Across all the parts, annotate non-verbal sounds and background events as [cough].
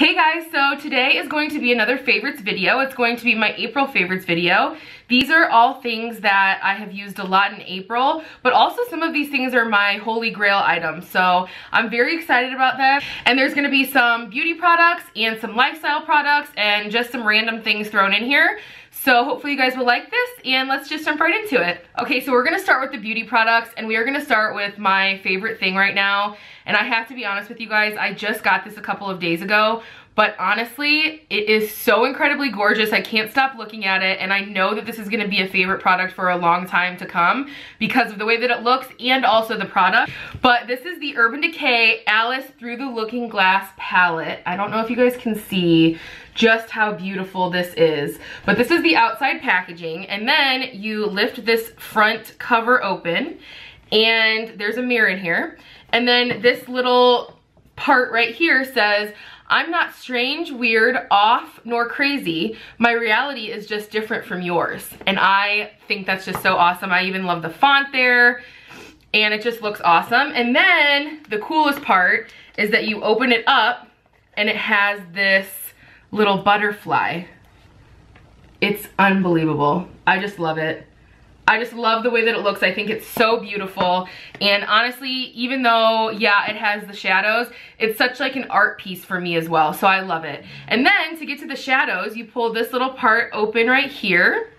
Hey guys, so today is going to be another favorites video. It's going to be my April favorites video. These are all things that I have used a lot in April, but also some of these things are my holy grail items. So I'm very excited about that. And there's gonna be some beauty products and some lifestyle products and just some random things thrown in here. So hopefully you guys will like this and let's just jump right into it. Okay, so we're gonna start with the beauty products and we are gonna start with my favorite thing right now. And I have to be honest with you guys, I just got this a couple of days ago, but honestly, it is so incredibly gorgeous. I can't stop looking at it and I know that this is gonna be a favorite product for a long time to come because of the way that it looks and also the product. But this is the Urban Decay Alice Through the Looking Glass palette. I don't know if you guys can see just how beautiful this is. But this is the outside packaging. And then you lift this front cover open and there's a mirror in here. And then this little part right here says, I'm not strange, weird, off, nor crazy. My reality is just different from yours. And I think that's just so awesome. I even love the font there and it just looks awesome. And then the coolest part is that you open it up and it has this little butterfly. It's unbelievable. I just love it. I just love the way that it looks. I think it's so beautiful. And honestly, even though, yeah, it has the shadows, it's such like an art piece for me as well. So I love it. And then to get to the shadows, you pull this little part open right here.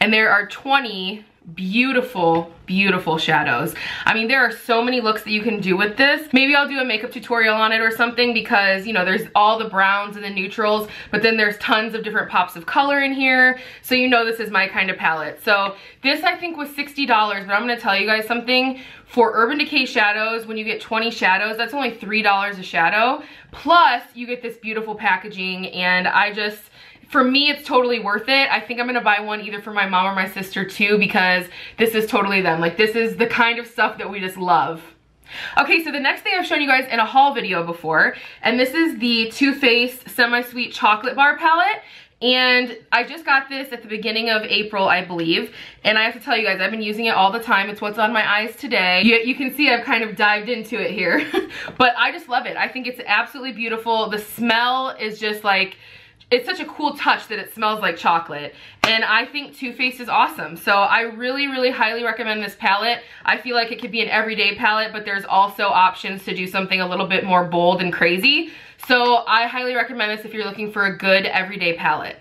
And there are 20 beautiful beautiful shadows. I mean there are so many looks that you can do with this. Maybe i'll do a makeup tutorial on it or something because you know there's all the browns and the neutrals but then there's tons of different pops of color in here. So you know this is my kind of palette. So this i think was 60 dollars but i'm gonna tell you guys something. For urban decay shadows when you get 20 shadows that's only three dollars a shadow. Plus you get this beautiful packaging and i just for me, it's totally worth it. I think I'm gonna buy one either for my mom or my sister too because this is totally them. Like this is the kind of stuff that we just love. Okay, so the next thing I've shown you guys in a haul video before, and this is the Too Faced Semi-Sweet Chocolate Bar Palette. And I just got this at the beginning of April, I believe. And I have to tell you guys, I've been using it all the time. It's what's on my eyes today. You, you can see I've kind of dived into it here. [laughs] but I just love it. I think it's absolutely beautiful. The smell is just like, it's such a cool touch that it smells like chocolate. And I think Too Faced is awesome. So I really, really highly recommend this palette. I feel like it could be an everyday palette, but there's also options to do something a little bit more bold and crazy. So I highly recommend this if you're looking for a good everyday palette.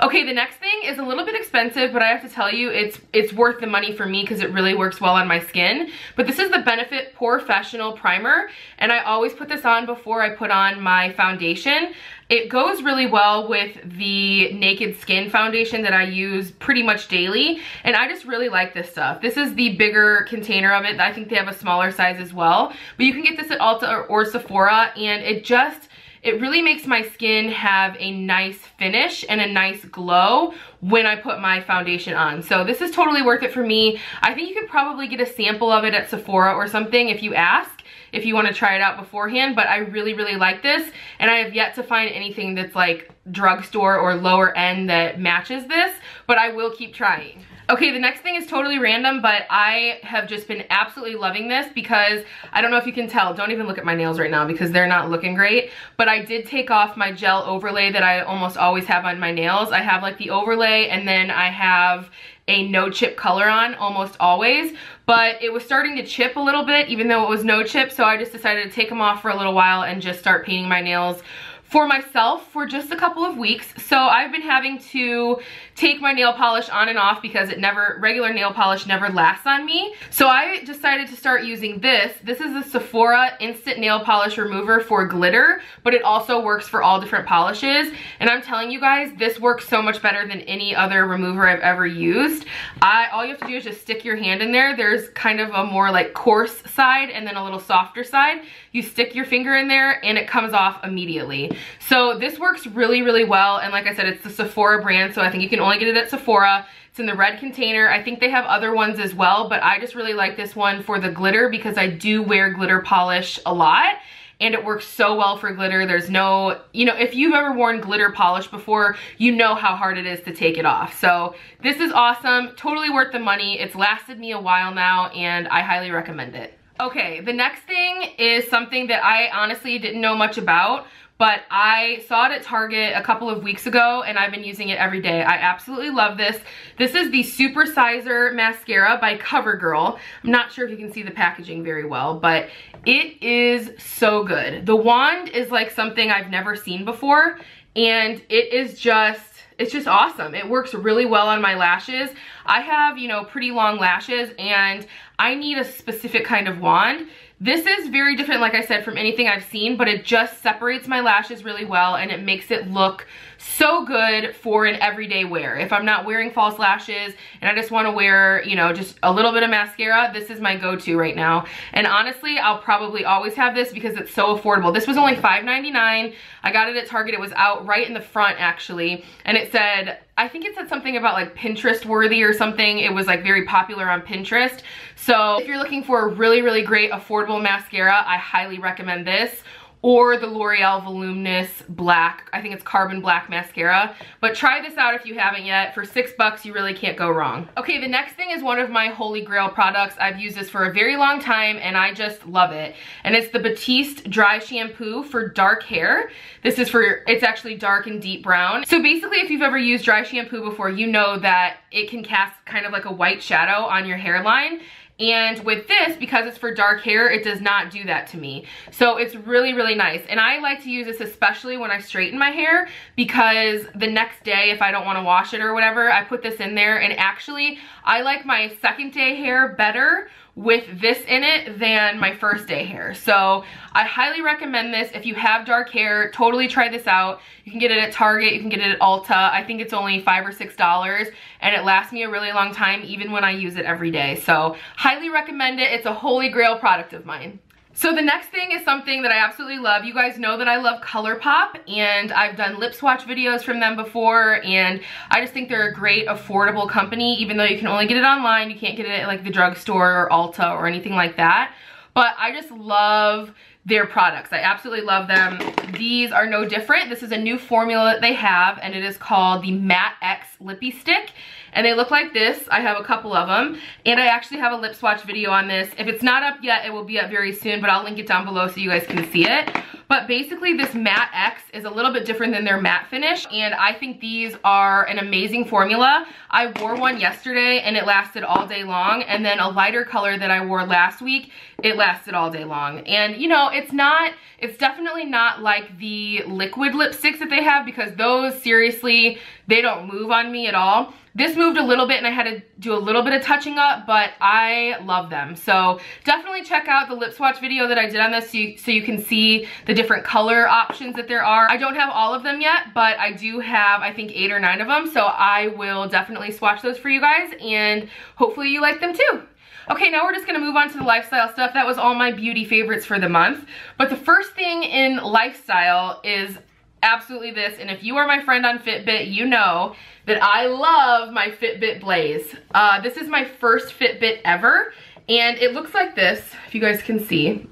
Okay, the next thing is a little bit expensive, but I have to tell you, it's it's worth the money for me because it really works well on my skin. But this is the Benefit POREfessional Primer, and I always put this on before I put on my foundation. It goes really well with the Naked Skin foundation that I use pretty much daily, and I just really like this stuff. This is the bigger container of it. I think they have a smaller size as well, but you can get this at Ulta or, or Sephora, and it just, it really makes my skin have a nice finish and a nice glow when I put my foundation on. So this is totally worth it for me. I think you could probably get a sample of it at Sephora or something if you ask if you want to try it out beforehand, but I really, really like this. And I have yet to find anything that's like drugstore or lower end that matches this, but I will keep trying. Okay, the next thing is totally random, but I have just been absolutely loving this because I don't know if you can tell. Don't even look at my nails right now because they're not looking great. But I did take off my gel overlay that I almost always have on my nails. I have like the overlay and then I have a no chip color on almost always. But it was starting to chip a little bit even though it was no chip so I just decided to take them off for a little while and just start painting my nails for myself for just a couple of weeks. So I've been having to take my nail polish on and off because it never, regular nail polish never lasts on me. So I decided to start using this. This is a Sephora Instant Nail Polish Remover for glitter, but it also works for all different polishes. And I'm telling you guys, this works so much better than any other remover I've ever used. I, all you have to do is just stick your hand in there. There's kind of a more like coarse side and then a little softer side. You stick your finger in there and it comes off immediately. So this works really, really well. And like I said, it's the Sephora brand, so I think you can only get it at Sephora. It's in the red container. I think they have other ones as well, but I just really like this one for the glitter because I do wear glitter polish a lot and it works so well for glitter. There's no, you know, if you've ever worn glitter polish before, you know how hard it is to take it off. So this is awesome, totally worth the money. It's lasted me a while now and I highly recommend it. Okay, the next thing is something that I honestly didn't know much about, but I saw it at Target a couple of weeks ago and I've been using it every day. I absolutely love this. This is the Super Sizer Mascara by CoverGirl. I'm not sure if you can see the packaging very well, but it is so good. The wand is like something I've never seen before and it is just it's just awesome. It works really well on my lashes. I have, you know, pretty long lashes and I need a specific kind of wand. This is very different, like I said, from anything I've seen, but it just separates my lashes really well and it makes it look so good for an everyday wear. If I'm not wearing false lashes and I just wanna wear, you know, just a little bit of mascara, this is my go-to right now. And honestly, I'll probably always have this because it's so affordable. This was only $5.99. I got it at Target. It was out right in the front actually. And it said, I think it said something about like Pinterest worthy or something. It was like very popular on Pinterest. So if you're looking for a really, really great affordable mascara, I highly recommend this or the L'Oreal Voluminous Black, I think it's Carbon Black Mascara. But try this out if you haven't yet. For six bucks, you really can't go wrong. Okay, the next thing is one of my holy grail products. I've used this for a very long time and I just love it. And it's the Batiste Dry Shampoo for dark hair. This is for, it's actually dark and deep brown. So basically, if you've ever used dry shampoo before, you know that it can cast kind of like a white shadow on your hairline and with this, because it's for dark hair, it does not do that to me. So it's really, really nice. And I like to use this especially when I straighten my hair because the next day, if I don't wanna wash it or whatever, I put this in there. And actually, I like my second day hair better with this in it than my first day hair. So I highly recommend this. If you have dark hair, totally try this out. You can get it at Target, you can get it at Ulta. I think it's only five or six dollars and it lasts me a really long time even when I use it every day. So highly recommend it. It's a holy grail product of mine. So the next thing is something that I absolutely love. You guys know that I love ColourPop and I've done lip swatch videos from them before and I just think they're a great affordable company even though you can only get it online. You can't get it at like the drugstore or Ulta or anything like that. But I just love their products. I absolutely love them. These are no different. This is a new formula that they have and it is called the Matte X Lippie Stick and they look like this. I have a couple of them and I actually have a lip swatch video on this. If it's not up yet, it will be up very soon, but I'll link it down below so you guys can see it. But basically this matte X is a little bit different than their matte finish and I think these are an amazing formula. I wore one yesterday and it lasted all day long and then a lighter color that I wore last week, it lasted all day long. And you know, it's not, it's definitely not like the liquid lipsticks that they have because those seriously, they don't move on me at all. This moved a little bit and I had to do a little bit of touching up, but I love them. So definitely check out the lip swatch video that I did on this so you, so you can see the different color options that there are. I don't have all of them yet, but I do have, I think, eight or nine of them. So I will definitely swatch those for you guys and hopefully you like them too. Okay, now we're just gonna move on to the lifestyle stuff. That was all my beauty favorites for the month. But the first thing in lifestyle is absolutely this. And if you are my friend on Fitbit, you know that I love my Fitbit Blaze. Uh, this is my first Fitbit ever. And it looks like this, if you guys can see.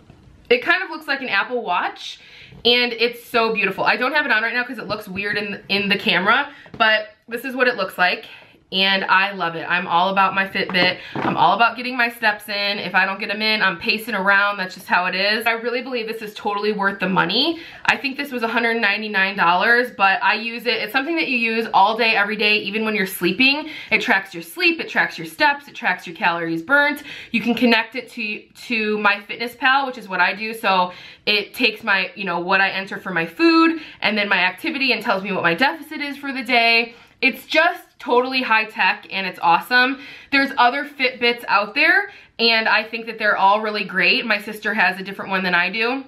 It kind of looks like an Apple Watch. And it's so beautiful. I don't have it on right now because it looks weird in, in the camera. But this is what it looks like and I love it. I'm all about my Fitbit. I'm all about getting my steps in. If I don't get them in, I'm pacing around. That's just how it is. I really believe this is totally worth the money. I think this was $199, but I use it. It's something that you use all day, every day, even when you're sleeping. It tracks your sleep, it tracks your steps, it tracks your calories burnt. You can connect it to, to MyFitnessPal, which is what I do. So it takes my, you know, what I enter for my food and then my activity and tells me what my deficit is for the day. It's just totally high tech and it's awesome. There's other Fitbits out there and I think that they're all really great. My sister has a different one than I do.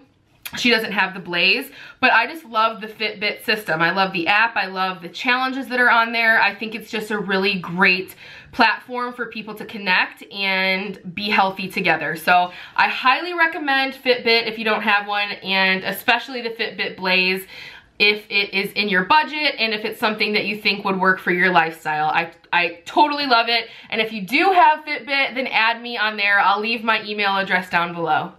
She doesn't have the Blaze, but I just love the Fitbit system. I love the app. I love the challenges that are on there. I think it's just a really great platform for people to connect and be healthy together. So I highly recommend Fitbit if you don't have one and especially the Fitbit Blaze if it is in your budget and if it's something that you think would work for your lifestyle. I, I totally love it. And if you do have Fitbit, then add me on there. I'll leave my email address down below.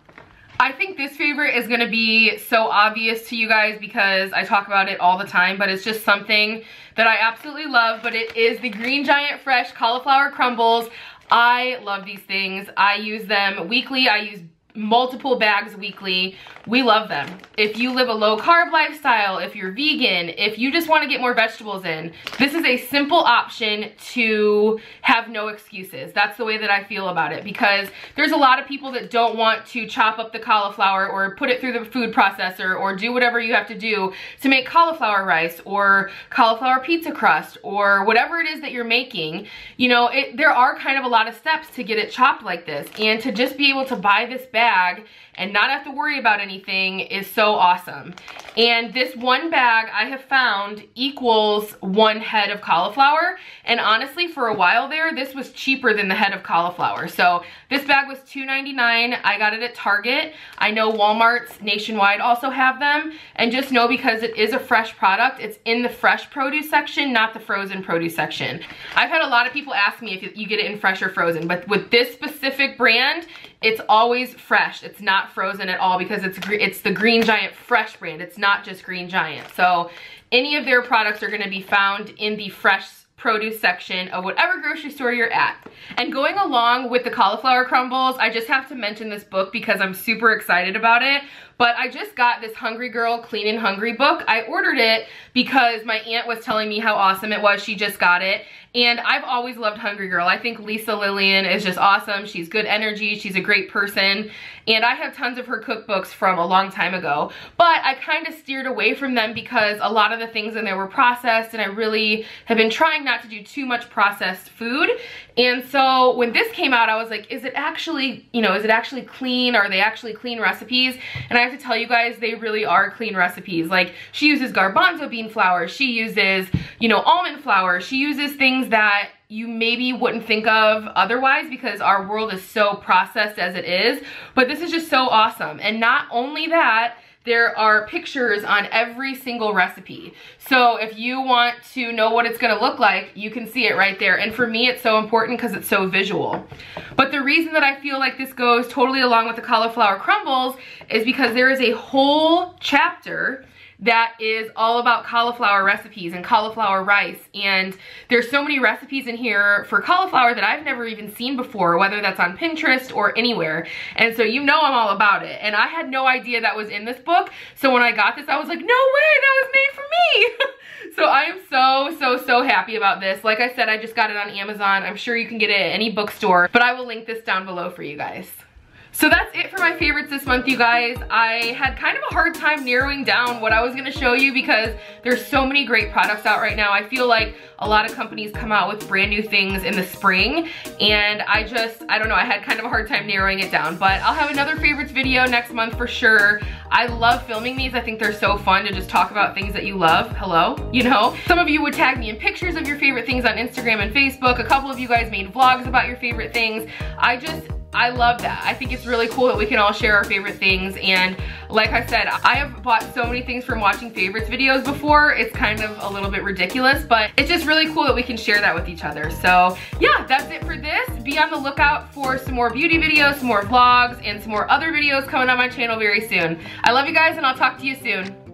I think this favorite is gonna be so obvious to you guys because I talk about it all the time, but it's just something that I absolutely love, but it is the Green Giant Fresh Cauliflower Crumbles. I love these things. I use them weekly. I use multiple bags weekly. We love them. If you live a low carb lifestyle, if you're vegan, if you just want to get more vegetables in, this is a simple option to have no excuses. That's the way that I feel about it because there's a lot of people that don't want to chop up the cauliflower or put it through the food processor or do whatever you have to do to make cauliflower rice or cauliflower pizza crust or whatever it is that you're making. You know, it, there are kind of a lot of steps to get it chopped like this and to just be able to buy this bag and not have to worry about anything is so awesome. And this one bag I have found equals one head of cauliflower. And honestly, for a while there, this was cheaper than the head of cauliflower. So this bag was $2.99. I got it at Target. I know Walmart's nationwide also have them. And just know because it is a fresh product, it's in the fresh produce section, not the frozen produce section. I've had a lot of people ask me if you get it in fresh or frozen, but with this specific brand, it's always fresh. It's not frozen at all because it's it's the Green Giant Fresh brand. It's not just Green Giant. So any of their products are gonna be found in the fresh produce section of whatever grocery store you're at. And going along with the cauliflower crumbles, I just have to mention this book because I'm super excited about it. But I just got this Hungry Girl Clean and Hungry book. I ordered it because my aunt was telling me how awesome it was. She just got it. And I've always loved Hungry Girl. I think Lisa Lillien is just awesome. She's good energy. She's a great person. And I have tons of her cookbooks from a long time ago. But I kind of steered away from them because a lot of the things in there were processed and I really have been trying not to do too much processed food. And so when this came out, I was like, is it actually, you know, is it actually clean? Are they actually clean recipes? And I have to tell you guys, they really are clean recipes. Like she uses garbanzo bean flour. She uses, you know, almond flour. She uses things that you maybe wouldn't think of otherwise because our world is so processed as it is. But this is just so awesome. And not only that, there are pictures on every single recipe. So if you want to know what it's gonna look like, you can see it right there. And for me, it's so important because it's so visual. But the reason that I feel like this goes totally along with the cauliflower crumbles is because there is a whole chapter that is all about cauliflower recipes and cauliflower rice. And there's so many recipes in here for cauliflower that I've never even seen before, whether that's on Pinterest or anywhere. And so you know I'm all about it. And I had no idea that was in this book. So when I got this, I was like, no way, that was made for me. [laughs] so I am so, so, so happy about this. Like I said, I just got it on Amazon. I'm sure you can get it at any bookstore, but I will link this down below for you guys. So that's it for my favorites this month, you guys. I had kind of a hard time narrowing down what I was gonna show you because there's so many great products out right now. I feel like a lot of companies come out with brand new things in the spring and I just, I don't know, I had kind of a hard time narrowing it down, but I'll have another favorites video next month for sure. I love filming these. I think they're so fun to just talk about things that you love. Hello, you know? Some of you would tag me in pictures of your favorite things on Instagram and Facebook. A couple of you guys made vlogs about your favorite things. I just, I love that. I think it's really cool that we can all share our favorite things. And like I said, I have bought so many things from watching favorites videos before. It's kind of a little bit ridiculous, but it's just really cool that we can share that with each other. So yeah, that's it for this. Be on the lookout for some more beauty videos, some more vlogs, and some more other videos coming on my channel very soon. I love you guys and I'll talk to you soon.